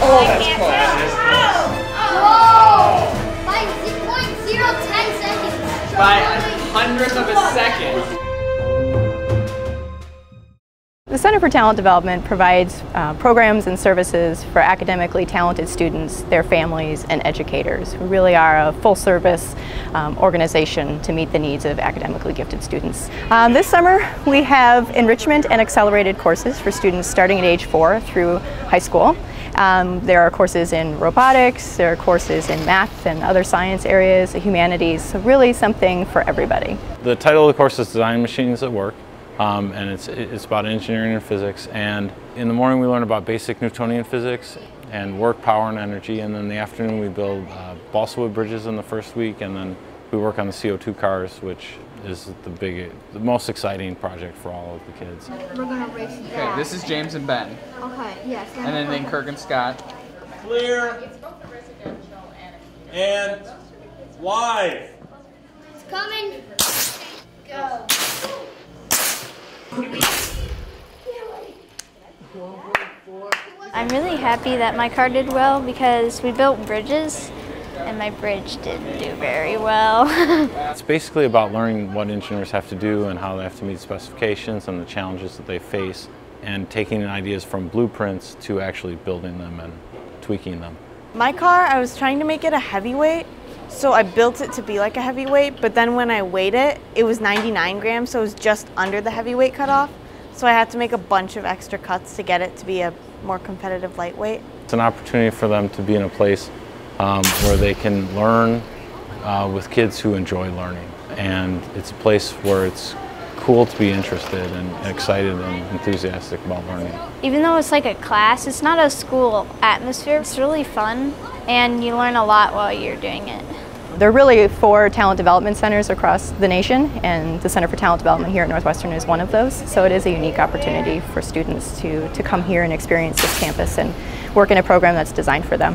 Oh, that's close. Oh, that's close. Whoa! By point zero ten seconds. By a hundredth of a second. The Center for Talent Development provides uh, programs and services for academically talented students, their families, and educators. We really are a full-service um, organization to meet the needs of academically gifted students. Um, this summer we have enrichment and accelerated courses for students starting at age four through high school. Um, there are courses in robotics, there are courses in math and other science areas, humanities, so really something for everybody. The title of the course is Design Machines That Work. Um, and it's, it's about engineering and physics. And in the morning we learn about basic Newtonian physics and work, power, and energy. And then in the afternoon we build uh, balsa wood bridges in the first week, and then we work on the CO2 cars, which is the big, the most exciting project for all of the kids. We're gonna race Okay, this is James and Ben. Okay, yes. And then, then Kirk and Scott. Clear. And live. It's coming. Go. I'm really happy that my car did well because we built bridges and my bridge didn't do very well. It's basically about learning what engineers have to do and how they have to meet specifications and the challenges that they face and taking ideas from blueprints to actually building them and tweaking them. My car, I was trying to make it a heavyweight, so I built it to be like a heavyweight, but then when I weighed it, it was 99 grams, so it was just under the heavyweight cutoff. So I had to make a bunch of extra cuts to get it to be a more competitive lightweight. It's an opportunity for them to be in a place um, where they can learn uh, with kids who enjoy learning. And it's a place where it's cool to be interested and excited and enthusiastic about learning. Even though it's like a class, it's not a school atmosphere. It's really fun and you learn a lot while you're doing it. There are really four talent development centers across the nation, and the Center for Talent Development here at Northwestern is one of those. So it is a unique opportunity for students to, to come here and experience this campus and work in a program that's designed for them.